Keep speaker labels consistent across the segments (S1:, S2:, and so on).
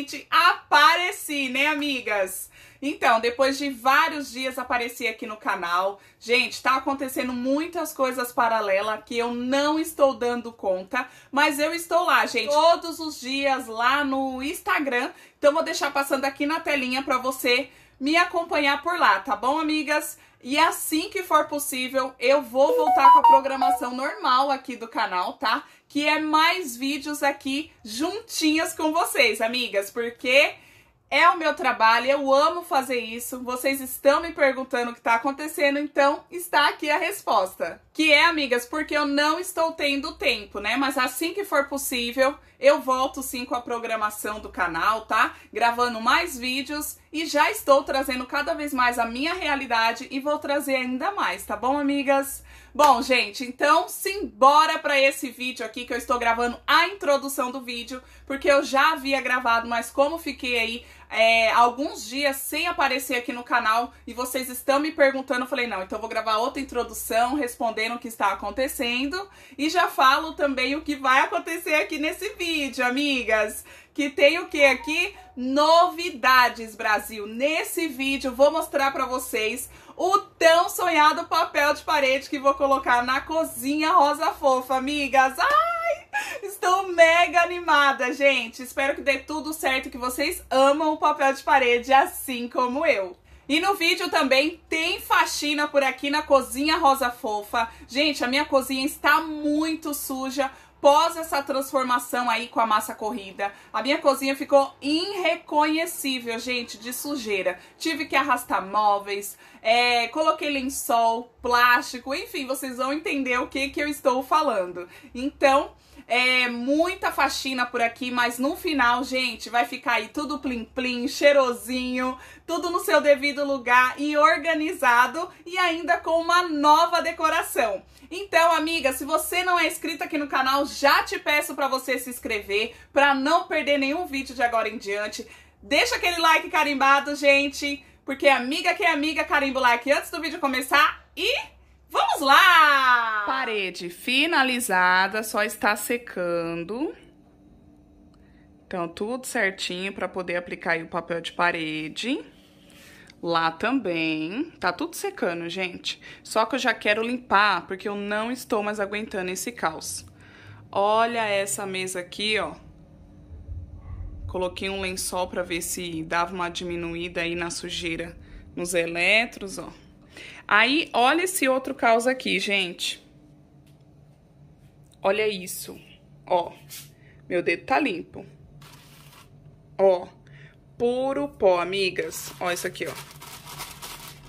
S1: canal, gente, apareci, né, amigas? Então, depois de vários dias apareci aqui no canal, gente, tá acontecendo muitas coisas paralelas que eu não estou dando conta, mas eu estou lá, gente, todos os dias lá no Instagram, então vou deixar passando aqui na telinha pra você me acompanhar por lá, tá bom, amigas? E assim que for possível, eu vou voltar com a programação normal aqui do canal, tá? Que é mais vídeos aqui juntinhas com vocês, amigas, porque é o meu trabalho, eu amo fazer isso. Vocês estão me perguntando o que está acontecendo, então está aqui a resposta. Que é, amigas, porque eu não estou tendo tempo, né? Mas assim que for possível, eu volto sim com a programação do canal, tá? Gravando mais vídeos e já estou trazendo cada vez mais a minha realidade e vou trazer ainda mais, tá bom, amigas? Bom, gente, então simbora para esse vídeo aqui que eu estou gravando a introdução do vídeo, porque eu já havia gravado, mas como fiquei aí é, alguns dias sem aparecer aqui no canal e vocês estão me perguntando, eu falei, não, então vou gravar outra introdução respondendo o que está acontecendo e já falo também o que vai acontecer aqui nesse vídeo, amigas que tem o que aqui? Novidades, Brasil. Nesse vídeo vou mostrar para vocês o tão sonhado papel de parede que vou colocar na cozinha rosa fofa, amigas. Ai, estou mega animada, gente. Espero que dê tudo certo, que vocês amam o papel de parede assim como eu. E no vídeo também tem faxina por aqui na cozinha rosa fofa. Gente, a minha cozinha está muito suja pós essa transformação aí com a massa corrida, a minha cozinha ficou irreconhecível, gente, de sujeira. Tive que arrastar móveis, é, coloquei lençol, plástico, enfim, vocês vão entender o que, que eu estou falando. Então, é muita faxina por aqui, mas no final, gente, vai ficar aí tudo plim plim, cheirosinho, tudo no seu devido lugar e organizado e ainda com uma nova decoração. Então, amiga, se você não é inscrito aqui no canal, já te peço para você se inscrever para não perder nenhum vídeo de agora em diante. Deixa aquele like carimbado, gente, porque amiga que é amiga, carimba o like antes do vídeo começar e Vamos lá! Parede finalizada, só está secando. Então, tudo certinho para poder aplicar o papel de parede. Lá também. Tá tudo secando, gente. Só que eu já quero limpar, porque eu não estou mais aguentando esse caos. Olha essa mesa aqui, ó. Coloquei um lençol para ver se dava uma diminuída aí na sujeira nos eletros, ó. Aí, olha esse outro caos aqui, gente. Olha isso. Ó, meu dedo tá limpo. Ó, puro pó, amigas. Ó isso aqui, ó.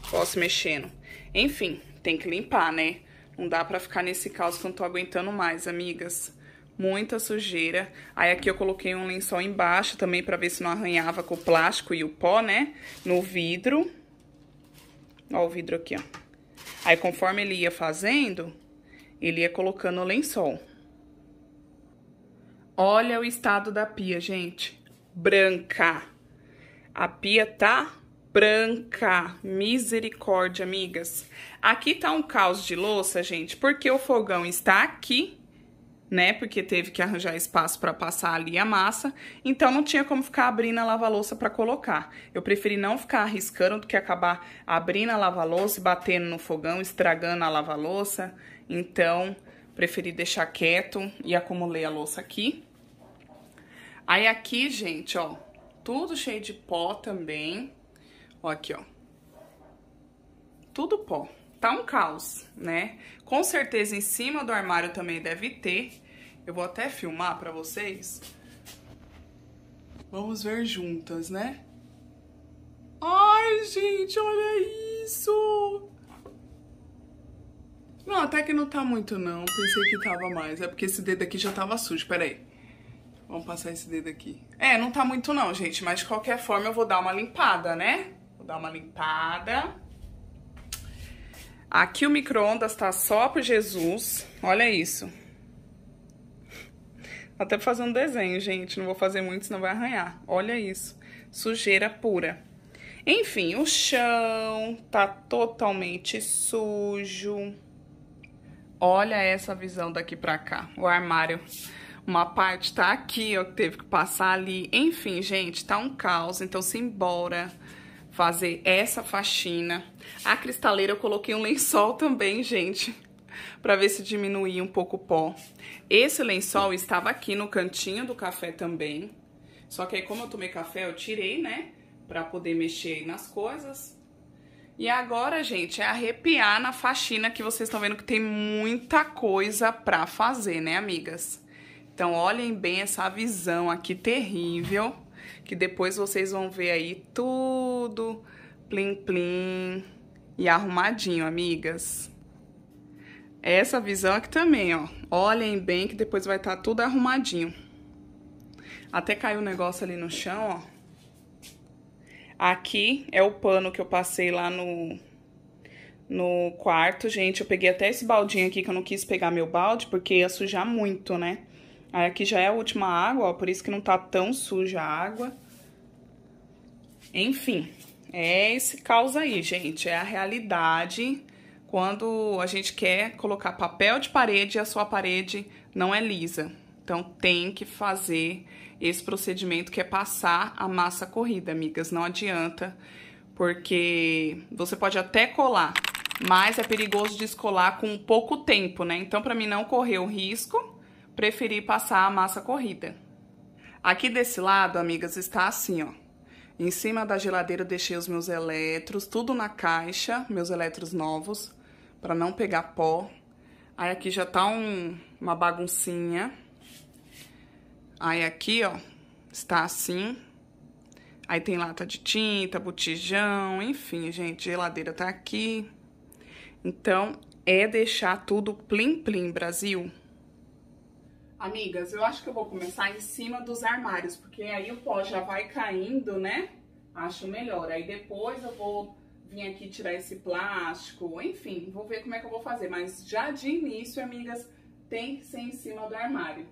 S1: Posso mexendo. Enfim, tem que limpar, né? Não dá pra ficar nesse caos que eu não tô aguentando mais, amigas. Muita sujeira. Aí aqui eu coloquei um lençol embaixo também pra ver se não arranhava com o plástico e o pó, né? No vidro. Ó o vidro aqui, ó. Aí, conforme ele ia fazendo, ele ia colocando o lençol. Olha o estado da pia, gente. Branca. A pia tá branca. Misericórdia, amigas. Aqui tá um caos de louça, gente, porque o fogão está aqui né? Porque teve que arranjar espaço para passar ali a massa, então não tinha como ficar abrindo a lava-louça para colocar. Eu preferi não ficar arriscando do que acabar abrindo a lava-louça e batendo no fogão, estragando a lava-louça. Então, preferi deixar quieto e acumulei a louça aqui. Aí aqui, gente, ó, tudo cheio de pó também. Ó, aqui, ó. Tudo pó tá um caos, né? Com certeza em cima do armário também deve ter. Eu vou até filmar pra vocês. Vamos ver juntas, né? Ai, gente, olha isso! Não, até que não tá muito não. Pensei que tava mais. É porque esse dedo aqui já tava sujo. Pera aí. Vamos passar esse dedo aqui. É, não tá muito não, gente. Mas de qualquer forma eu vou dar uma limpada, né? Vou dar uma limpada. Aqui o micro-ondas tá só pro Jesus. Olha isso. Até fazer um desenho, gente. Não vou fazer muito, senão vai arranhar. Olha isso. Sujeira pura. Enfim, o chão tá totalmente sujo. olha essa visão daqui pra cá. O armário, uma parte tá aqui, ó, que teve que passar ali. Enfim, gente, tá um caos. Então, simbora fazer essa faxina. A cristaleira eu coloquei um lençol também, gente, pra ver se diminuía um pouco o pó. Esse lençol estava aqui no cantinho do café também. Só que aí, como eu tomei café, eu tirei, né? Pra poder mexer nas coisas. E agora, gente, é arrepiar na faxina que vocês estão vendo que tem muita coisa pra fazer, né, amigas? Então, olhem bem essa visão aqui terrível, que depois vocês vão ver aí tudo plim plim e arrumadinho, amigas. Essa visão aqui também, ó. Olhem bem que depois vai estar tá tudo arrumadinho. Até caiu um negócio ali no chão, ó. Aqui é o pano que eu passei lá no, no quarto, gente. Eu peguei até esse baldinho aqui, que eu não quis pegar meu balde, porque ia sujar muito, né? Aí aqui já é a última água, ó, por isso que não tá tão suja a água. Enfim, é esse caos aí, gente. É a realidade quando a gente quer colocar papel de parede e a sua parede não é lisa. Então, tem que fazer esse procedimento que é passar a massa corrida, amigas. Não adianta, porque você pode até colar, mas é perigoso descolar com pouco tempo, né? Então, para mim não correr o risco, preferi passar a massa corrida. Aqui desse lado, amigas, está assim, ó. Em cima da geladeira eu deixei os meus eletros, tudo na caixa, meus eletros novos, para não pegar pó. Aí aqui já tá um, uma baguncinha. Aí aqui, ó, está assim. Aí tem lata de tinta, botijão, enfim, gente, geladeira tá aqui. Então, é deixar tudo plim plim, Brasil. Amigas, eu acho que eu vou começar em cima dos armários, porque aí o pó já vai caindo, né? Acho melhor. Aí depois eu vou vir aqui tirar esse plástico, enfim, vou ver como é que eu vou fazer. Mas já de início, amigas, tem que ser em cima do armário.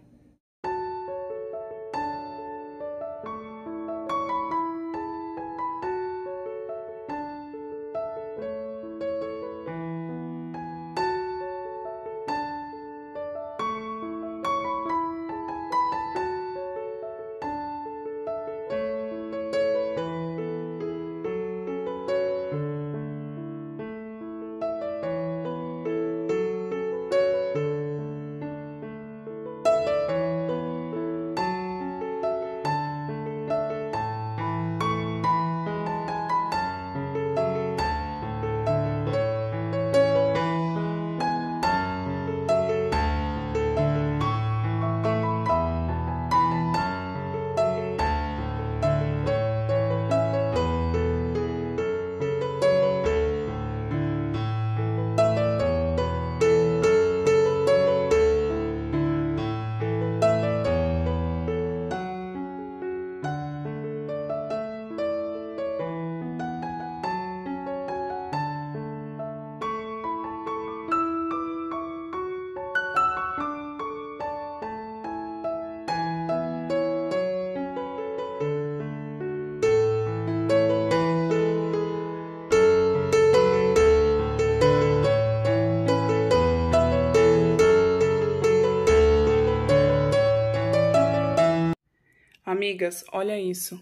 S1: Amigas, olha isso.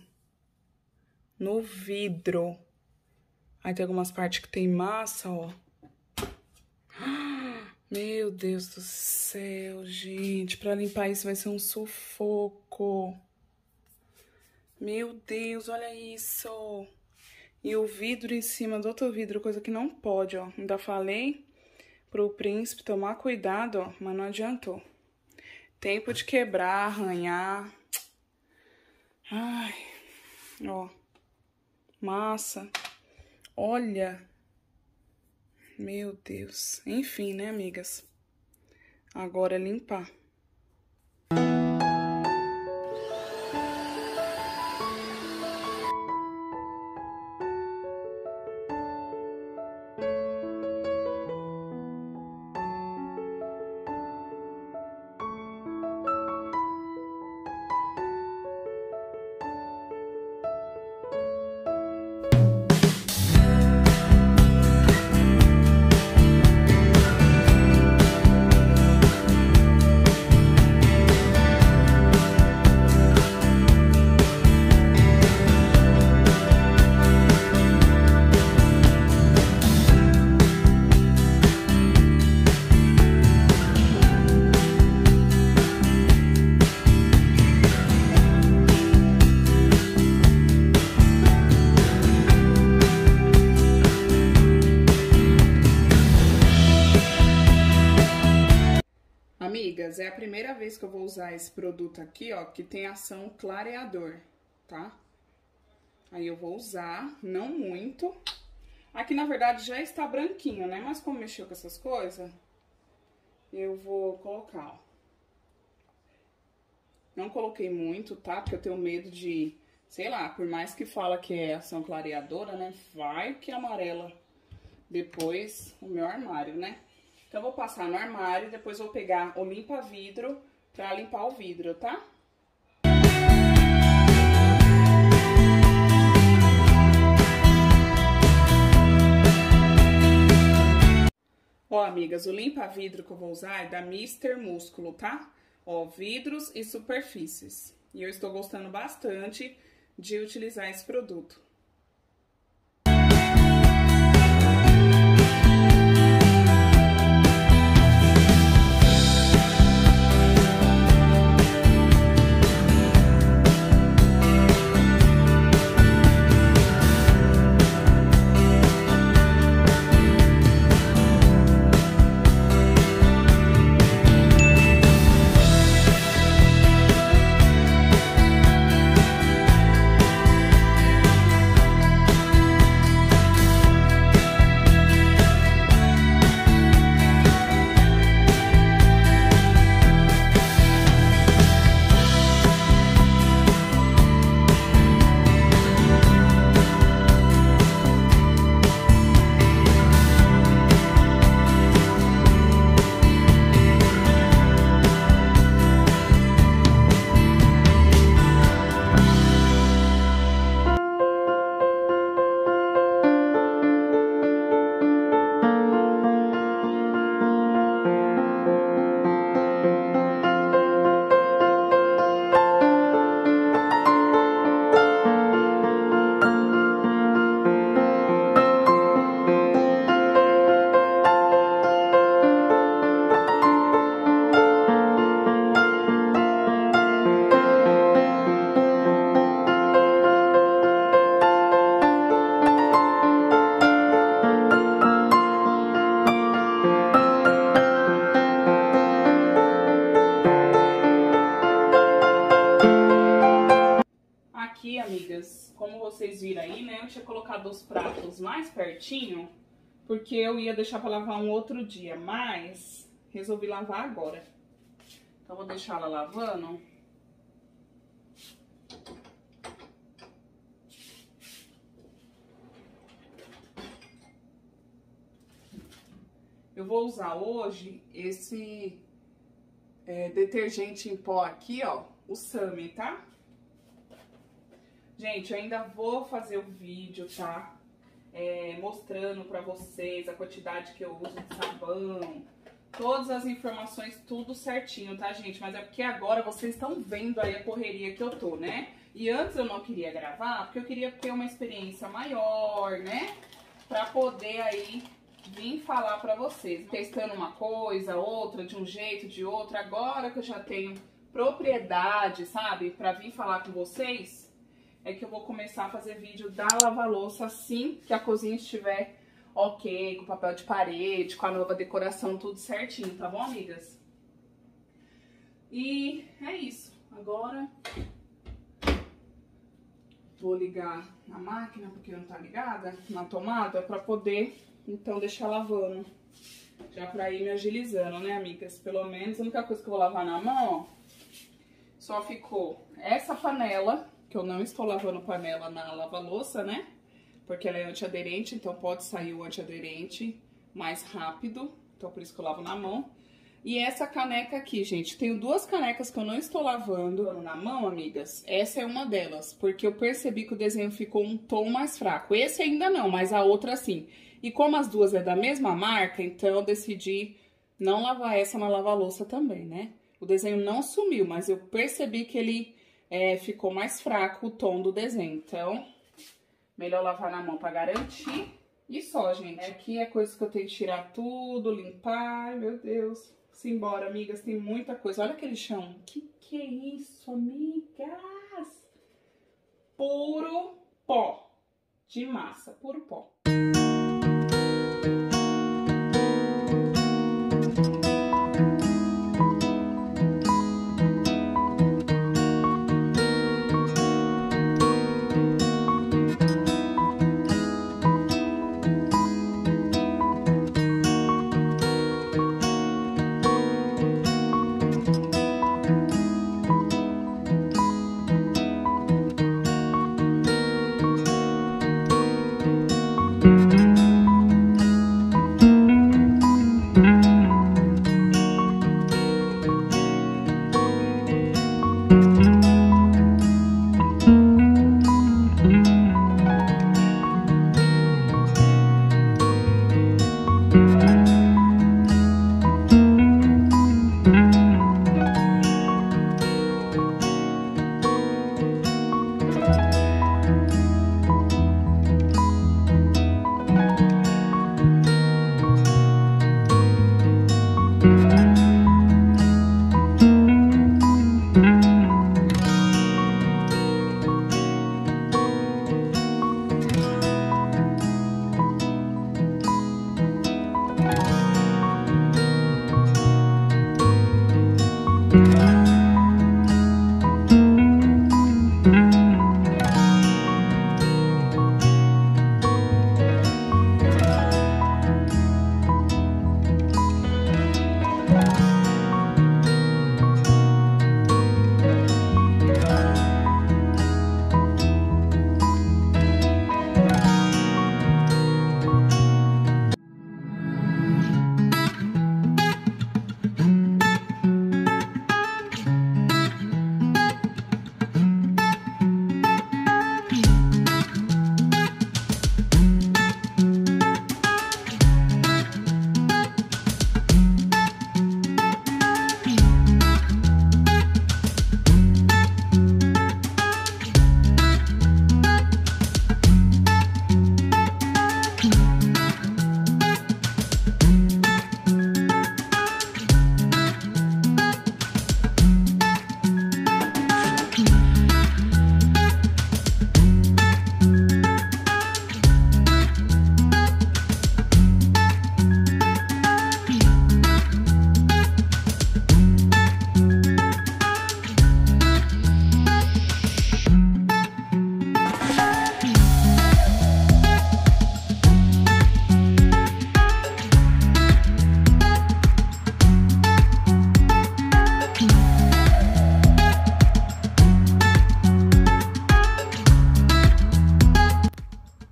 S1: No vidro. Aí tem algumas partes que tem massa, ó. Meu Deus do céu, gente. Pra limpar isso vai ser um sufoco. Meu Deus, olha isso. E o vidro em cima do outro vidro, coisa que não pode, ó. Ainda falei pro príncipe tomar cuidado, ó, mas não adiantou. Tempo de quebrar, arranhar. Ai, ó, massa. Olha. Meu Deus. Enfim, né, amigas? Agora é limpar. Primeira vez que eu vou usar esse produto aqui, ó, que tem ação clareador, tá? Aí eu vou usar, não muito. Aqui, na verdade, já está branquinho, né? Mas como mexeu com essas coisas, eu vou colocar, ó. Não coloquei muito, tá? Porque eu tenho medo de, sei lá, por mais que fala que é ação clareadora, né? Vai que amarela depois o meu armário, né? Então, vou passar no armário, depois vou pegar o limpa-vidro pra limpar o vidro, tá? Ó, amigas, o limpa-vidro que eu vou usar é da Mister Músculo, tá? Ó, vidros e superfícies. E eu estou gostando bastante de utilizar esse produto. Mais pertinho, porque eu ia deixar para lavar um outro dia, mas resolvi lavar agora. Então, vou deixar ela lavando. Eu vou usar hoje esse é, detergente em pó aqui, ó, o Sami, tá? Gente, eu ainda vou fazer o vídeo, tá? É, mostrando pra vocês a quantidade que eu uso de sabão, todas as informações, tudo certinho, tá, gente? Mas é porque agora vocês estão vendo aí a correria que eu tô, né? E antes eu não queria gravar, porque eu queria ter uma experiência maior, né? Pra poder aí vir falar pra vocês. Testando uma coisa, outra, de um jeito, de outro. Agora que eu já tenho propriedade, sabe? Pra vir falar com vocês é que eu vou começar a fazer vídeo da lava-louça assim que a cozinha estiver ok, com papel de parede, com a nova decoração, tudo certinho, tá bom, amigas? E é isso. Agora vou ligar a máquina, porque não tá ligada, na tomada, pra poder, então, deixar lavando. Já pra ir me agilizando, né, amigas? Pelo menos a única coisa que eu vou lavar na mão, ó, só ficou essa panela que eu não estou lavando panela na lava-louça, né? Porque ela é antiaderente, então pode sair o antiaderente mais rápido. Então, por isso que eu lavo na mão. E essa caneca aqui, gente, tenho duas canecas que eu não estou lavando na mão, amigas. Essa é uma delas, porque eu percebi que o desenho ficou um tom mais fraco. Esse ainda não, mas a outra sim. E como as duas é da mesma marca, então eu decidi não lavar essa na lava-louça também, né? O desenho não sumiu, mas eu percebi que ele é, ficou mais fraco o tom do desenho. Então, melhor lavar na mão pra garantir. E só, gente. Aqui é coisa que eu tenho que tirar tudo, limpar. Ai, meu Deus. Simbora, amigas, tem muita coisa. Olha aquele chão. Que que é isso, amigas? Puro pó de massa, puro pó.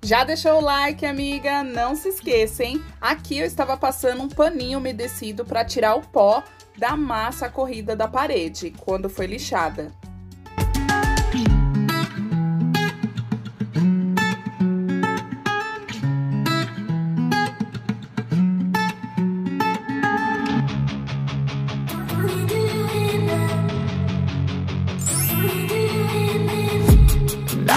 S1: Já deixou o like, amiga? Não se esqueça, hein? Aqui eu estava passando um paninho umedecido para tirar o pó da massa corrida da parede, quando foi lixada.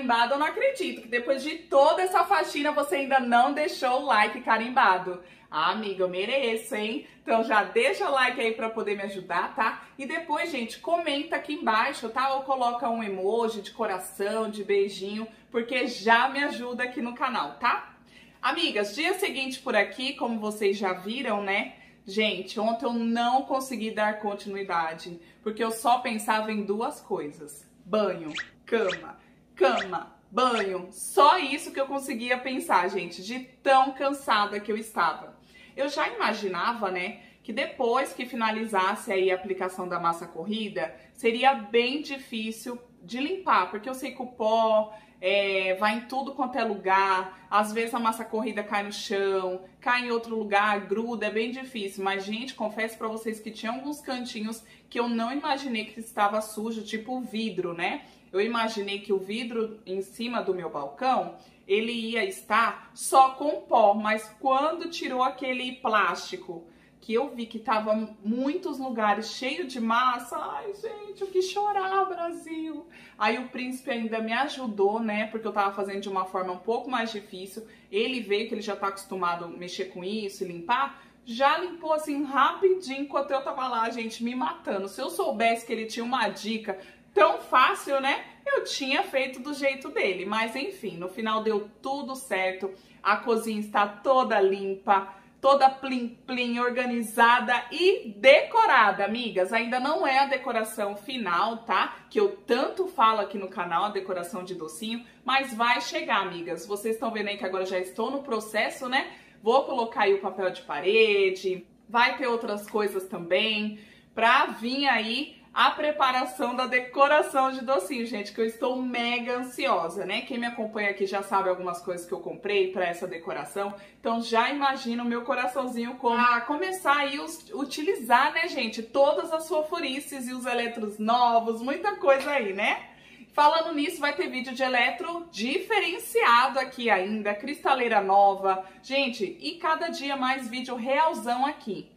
S1: carimbado, eu não acredito que depois de toda essa faxina você ainda não deixou o like carimbado. Ah, amiga, eu mereço, hein? Então já deixa o like aí pra poder me ajudar, tá? E depois, gente, comenta aqui embaixo, tá? Ou coloca um emoji de coração, de beijinho, porque já me ajuda aqui no canal, tá? Amigas, dia seguinte por aqui, como vocês já viram, né? Gente, ontem eu não consegui dar continuidade, porque eu só pensava em duas coisas: banho, cama, cama, banho. Só isso que eu conseguia pensar, gente, de tão cansada que eu estava. Eu já imaginava, né, que depois que finalizasse aí a aplicação da massa corrida, seria bem difícil de limpar, porque eu sei que o pó é, vai em tudo quanto é lugar, às vezes a massa corrida cai no chão, cai em outro lugar, gruda, é bem difícil. Mas, gente, confesso para vocês que tinha alguns cantinhos que eu não imaginei que estava sujo, tipo vidro, né? Eu imaginei que o vidro em cima do meu balcão, ele ia estar só com pó, mas quando tirou aquele plástico que eu vi que tava muitos lugares cheio de massa. Ai, gente, o que chorar, Brasil. Aí o príncipe ainda me ajudou, né? Porque eu tava fazendo de uma forma um pouco mais difícil. Ele veio que ele já tá acostumado a mexer com isso e limpar. Já limpou assim rapidinho enquanto eu tava lá, gente, me matando. Se eu soubesse que ele tinha uma dica tão fácil, né? Eu tinha feito do jeito dele. Mas enfim, no final deu tudo certo. A cozinha está toda limpa toda plim plim, organizada e decorada, amigas. Ainda não é a decoração final, tá? Que eu tanto falo aqui no canal, a decoração de docinho, mas vai chegar, amigas. Vocês estão vendo aí que agora já estou no processo, né? Vou colocar aí o papel de parede, vai ter outras coisas também pra vir aí a preparação da decoração de docinho, gente, que eu estou mega ansiosa, né? Quem me acompanha aqui já sabe algumas coisas que eu comprei para essa decoração, então já imagina o meu coraçãozinho como a começar aí a utilizar, né, gente, todas as fofurices e os eletros novos, muita coisa aí, né? Falando nisso, vai ter vídeo de eletro diferenciado aqui ainda, cristaleira nova, gente, e cada dia mais vídeo realzão aqui.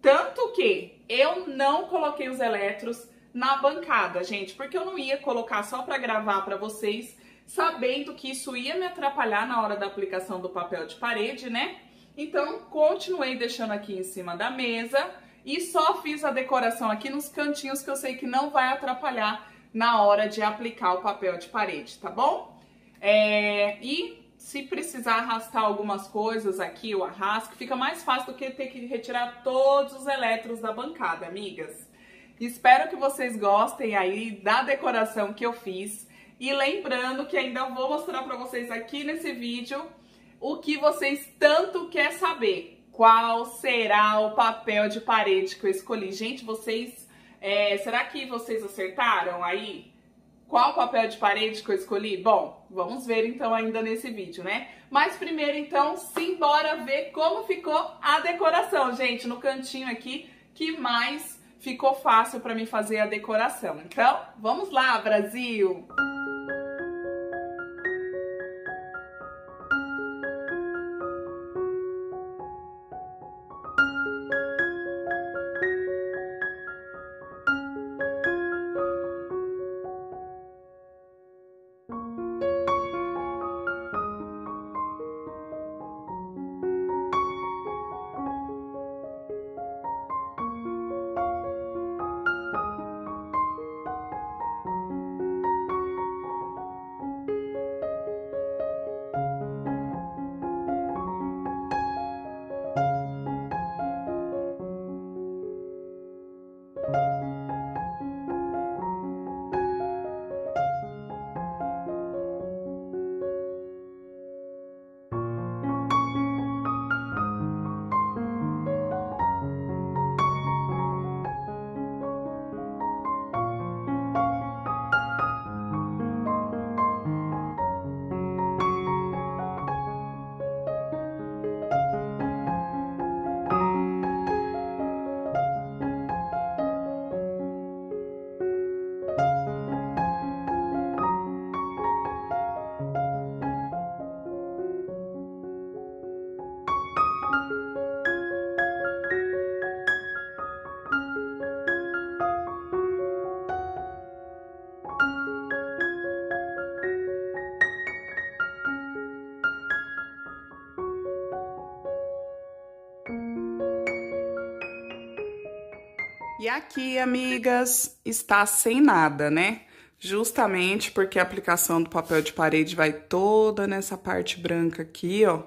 S1: Tanto que eu não coloquei os eletros na bancada, gente, porque eu não ia colocar só para gravar para vocês, sabendo que isso ia me atrapalhar na hora da aplicação do papel de parede, né? Então, continuei deixando aqui em cima da mesa e só fiz a decoração aqui nos cantinhos que eu sei que não vai atrapalhar na hora de aplicar o papel de parede, tá bom? É, e se precisar arrastar algumas coisas aqui, eu arrasco, fica mais fácil do que ter que retirar todos os eletros da bancada, amigas. Espero que vocês gostem aí da decoração que eu fiz. E lembrando que ainda vou mostrar para vocês aqui nesse vídeo o que vocês tanto quer saber. Qual será o papel de parede que eu escolhi? Gente, vocês... É, será que vocês acertaram aí? Qual papel de parede que eu escolhi? Bom, vamos ver então ainda nesse vídeo, né? Mas primeiro então, simbora ver como ficou a decoração, gente, no cantinho aqui que mais ficou fácil para mim fazer a decoração. Então, vamos lá, Brasil! E aqui, amigas, está sem nada, né? Justamente porque a aplicação do papel de parede vai toda nessa parte branca aqui, ó.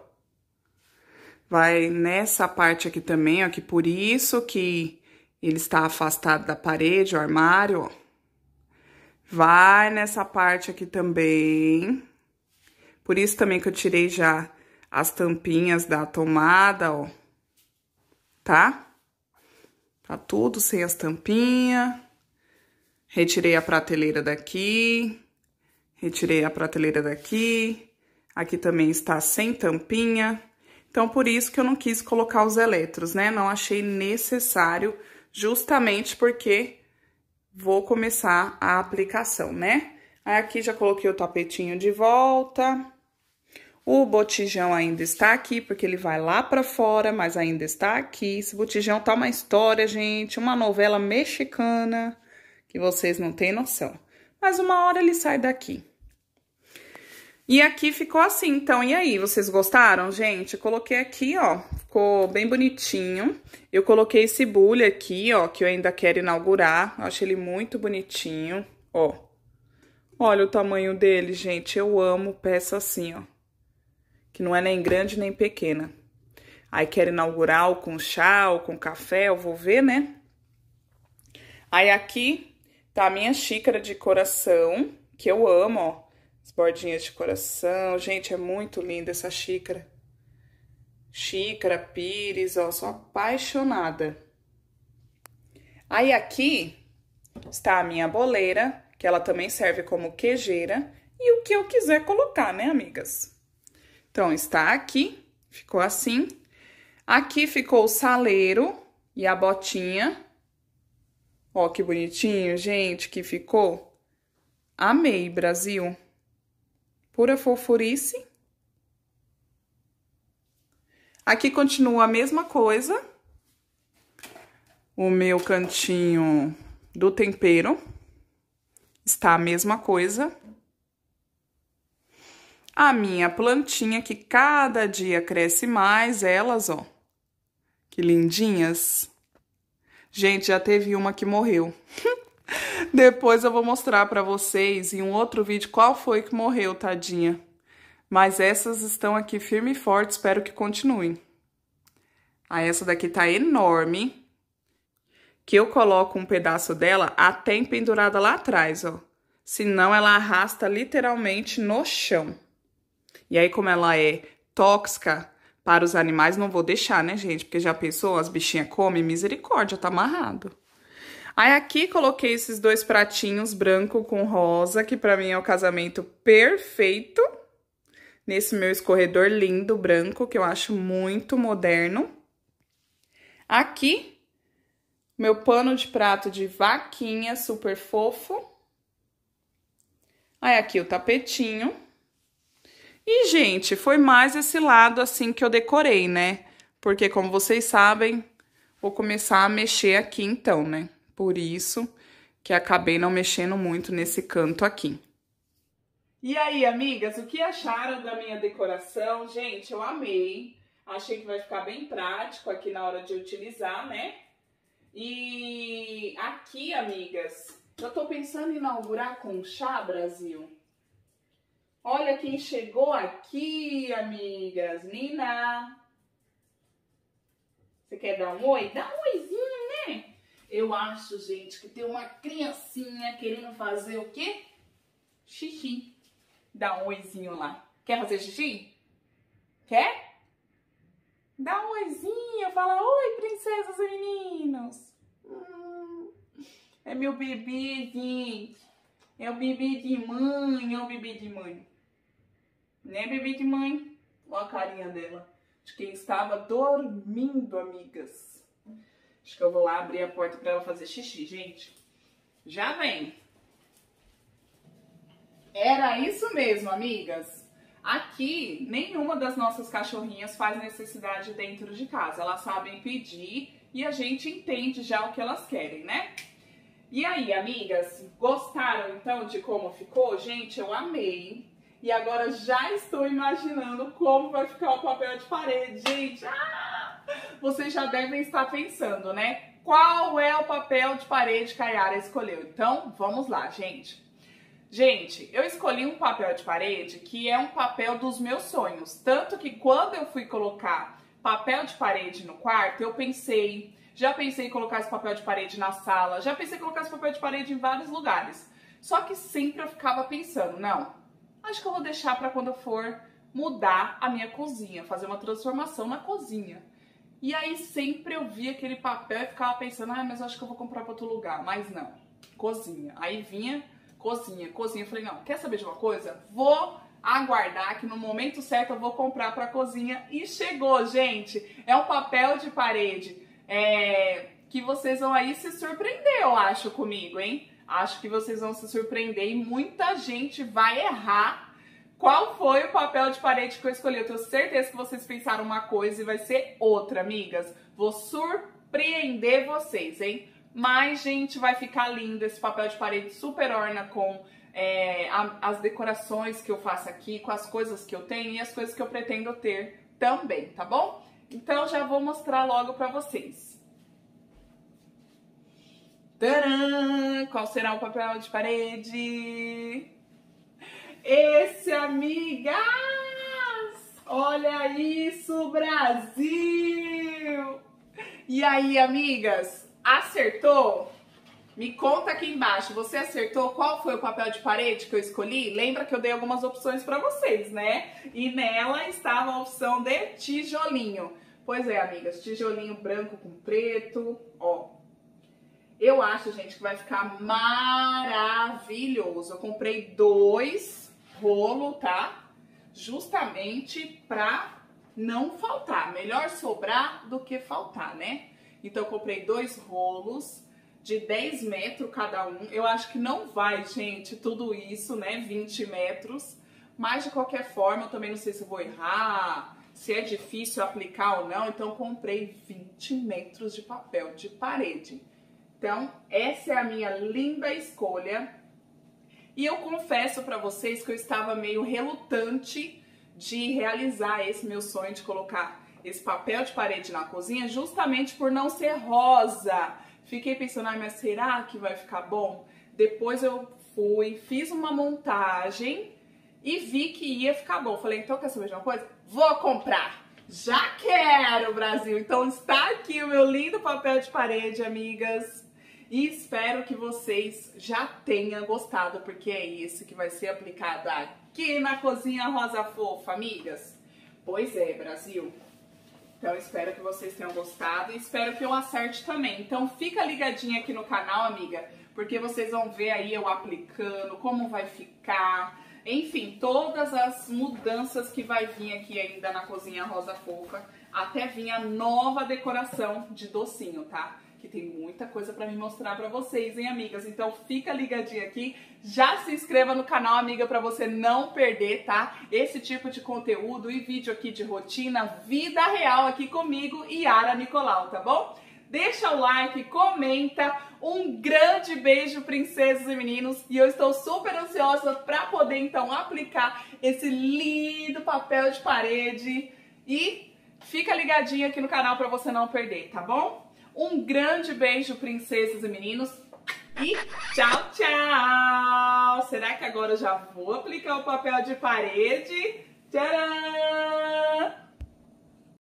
S1: Vai nessa parte aqui também, ó, que por isso que ele está afastado da parede, o armário, ó. Vai nessa parte aqui também. Por isso também que eu tirei já as tampinhas da tomada, ó. Tá? Tá tudo sem as tampinhas. Retirei a prateleira daqui. Retirei a prateleira daqui. Aqui também está sem tampinha. Então, por isso que eu não quis colocar os eletros, né? Não achei necessário, justamente porque vou começar a aplicação, né? Aqui já coloquei o tapetinho de volta. O botijão ainda está aqui, porque ele vai lá para fora, mas ainda está aqui. Esse botijão tá uma história, gente, uma novela mexicana que vocês não têm noção. Mas uma hora ele sai daqui. E aqui ficou assim, então, e aí, vocês gostaram, gente? Eu coloquei aqui, ó, ficou bem bonitinho. Eu coloquei esse bule aqui, ó, que eu ainda quero inaugurar. Eu acho ele muito bonitinho, ó. Olha o tamanho dele, gente, eu amo peça assim, ó que não é nem grande nem pequena. Aí quero inaugurar o com chá ou com café, eu vou ver, né? Aí aqui tá a minha xícara de coração, que eu amo, ó. As bordinhas de coração. Gente, é muito linda essa xícara. Xícara, pires, ó, sou apaixonada. Aí aqui está a minha boleira, que ela também serve como quejeira. E o que eu quiser colocar, né, amigas? Então, está aqui, ficou assim. Aqui ficou o saleiro e a botinha. Ó, que bonitinho, gente, que ficou. Amei, Brasil. Pura fofurice. Aqui continua a mesma coisa. O meu cantinho do tempero. Está a mesma coisa a minha plantinha que cada dia cresce mais, elas, ó. Que lindinhas. Gente, já teve uma que morreu. Depois eu vou mostrar para vocês em um outro vídeo qual foi que morreu, tadinha. Mas essas estão aqui firme e forte, espero que continuem. Ah, essa daqui tá enorme. Que eu coloco um pedaço dela até pendurada lá atrás, ó. Senão ela arrasta literalmente no chão. E aí, como ela é tóxica para os animais, não vou deixar, né, gente? Porque já pensou, as bichinhas comem, misericórdia, tá amarrado. Aí aqui coloquei esses dois pratinhos branco com rosa, que pra mim é o casamento perfeito. Nesse meu escorredor lindo, branco, que eu acho muito moderno. Aqui, meu pano de prato de vaquinha, super fofo. Aí aqui o tapetinho. E, gente, foi mais esse lado assim que eu decorei, né? Porque, como vocês sabem, vou começar a mexer aqui então, né? Por isso que acabei não mexendo muito nesse canto aqui. E aí, amigas, o que acharam da minha decoração? Gente, eu amei. Achei que vai ficar bem prático aqui na hora de utilizar, né? E aqui, amigas, eu tô pensando em inaugurar com chá, Brasil. Olha quem chegou aqui, amigas. Nina. Você quer dar um oi? Dá um oizinho, né? Eu acho, gente, que tem uma criancinha querendo fazer o quê? Xixi. Dá um oizinho lá. Quer fazer xixi? Quer? Dá um oizinho. Fala, oi, princesas e meninos. Hum, é meu bebê, gente. É o bebê de mãe, é o bebê de mãe. Né, bebê de mãe? Olha a carinha dela. De quem estava dormindo, amigas. Acho que eu vou lá abrir a porta para ela fazer xixi, gente. Já vem. Era isso mesmo, amigas. Aqui, nenhuma das nossas cachorrinhas faz necessidade dentro de casa. Elas sabem pedir e a gente entende já o que elas querem, né? E aí, amigas, gostaram então de como ficou? Gente, eu amei. E agora já estou imaginando como vai ficar o papel de parede, gente. Ah! Vocês já devem estar pensando, né? qual é o papel de parede que a Yara escolheu. Então, vamos lá, gente. Gente, eu escolhi um papel de parede que é um papel dos meus sonhos. Tanto que quando eu fui colocar papel de parede no quarto, eu pensei, já pensei em colocar esse papel de parede na sala, já pensei em colocar esse papel de parede em vários lugares. Só que sempre eu ficava pensando, não, acho que eu vou deixar para quando eu for mudar a minha cozinha, fazer uma transformação na cozinha. E aí sempre eu via aquele papel e ficava pensando, ah, mas acho que eu vou comprar para outro lugar. Mas não, cozinha. Aí vinha cozinha, cozinha. Eu falei, não, quer saber de uma coisa? Vou aguardar que no momento certo eu vou comprar para cozinha. E chegou, gente. É um papel de parede é, que vocês vão aí se surpreender, eu acho, comigo, hein? Acho que vocês vão se surpreender e muita gente vai errar qual foi o papel de parede que eu escolhi? Eu tenho certeza que vocês pensaram uma coisa e vai ser outra, amigas. Vou surpreender vocês, hein? Mas, gente, vai ficar lindo esse papel de parede super orna com é, a, as decorações que eu faço aqui, com as coisas que eu tenho e as coisas que eu pretendo ter também, tá bom? Então, já vou mostrar logo pra vocês. Tcharam! Qual será o papel de parede? Esse, amigas! Olha isso, Brasil! E aí, amigas, acertou? Me conta aqui embaixo, você acertou qual foi o papel de parede que eu escolhi? Lembra que eu dei algumas opções para vocês, né? E nela estava a opção de tijolinho. Pois é, amigas, tijolinho branco com preto, ó. Eu acho, gente, que vai ficar maravilhoso. Eu comprei dois rolo, tá? Justamente pra não faltar. Melhor sobrar do que faltar, né? Então, eu comprei dois rolos de 10 metros cada um. Eu acho que não vai, gente, tudo isso, né? 20 metros. Mas, de qualquer forma, eu também não sei se vou errar, se é difícil aplicar ou não. Então, comprei 20 metros de papel de parede. Então, essa é a minha linda escolha e eu confesso para vocês que eu estava meio relutante de realizar esse meu sonho de colocar esse papel de parede na cozinha, justamente por não ser rosa. Fiquei pensando, ah, mas será que vai ficar bom? Depois eu fui, fiz uma montagem e vi que ia ficar bom. Falei, então quer saber de uma coisa? Vou comprar! Já quero, Brasil! Então está aqui o meu lindo papel de parede, amigas. E espero que vocês já tenham gostado, porque é isso que vai ser aplicado aqui na Cozinha Rosa Fofa, amigas. Pois é, Brasil. Então espero que vocês tenham gostado e espero que eu acerte também. Então fica ligadinha aqui no canal, amiga, porque vocês vão ver aí eu aplicando, como vai ficar, enfim, todas as mudanças que vai vir aqui ainda na Cozinha Rosa Fofa, até vir a nova decoração de docinho, tá? Que tem muita coisa para me mostrar para vocês, hein, amigas? Então fica ligadinha aqui, já se inscreva no canal, amiga, para você não perder, tá? Esse tipo de conteúdo e vídeo aqui de rotina, vida real aqui comigo, Yara Nicolau, tá bom? Deixa o like, comenta, um grande beijo, princesas e meninos, e eu estou super ansiosa para poder então aplicar esse lindo papel de parede e fica ligadinha aqui no canal para você não perder, tá bom? Um grande beijo, princesas e meninos. E tchau, tchau! Será que agora eu já vou aplicar o papel de parede? Tcharam!